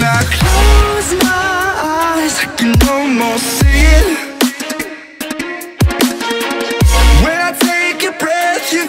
When I close my eyes I can see it. When I take a breath you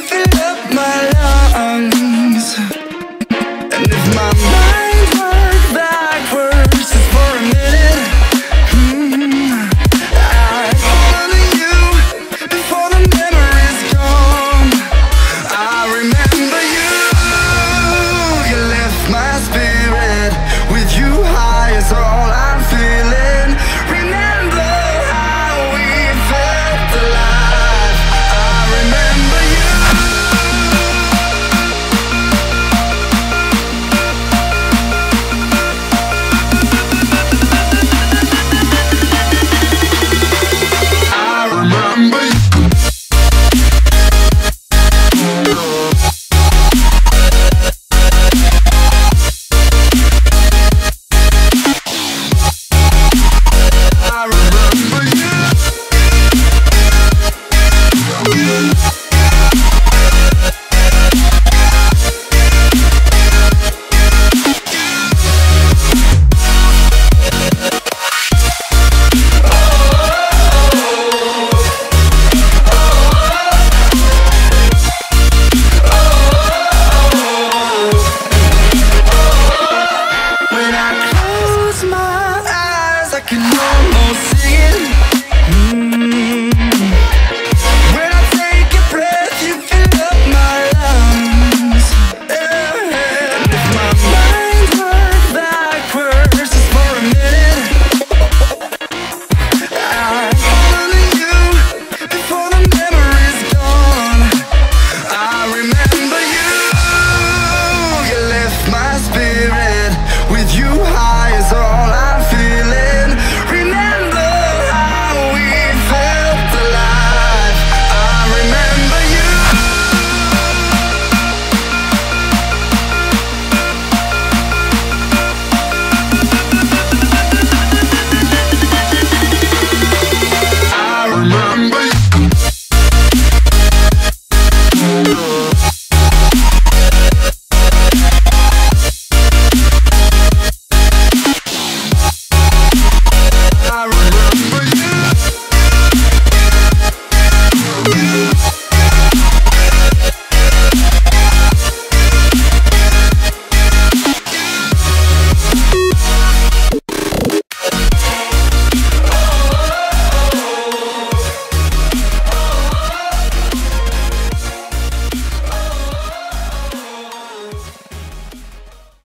me.